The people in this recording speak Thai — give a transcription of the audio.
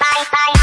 bye, bye.